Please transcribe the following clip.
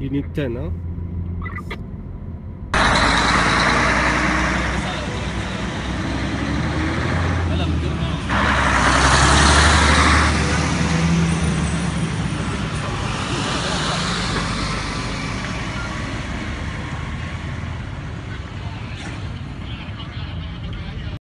You need 10, huh?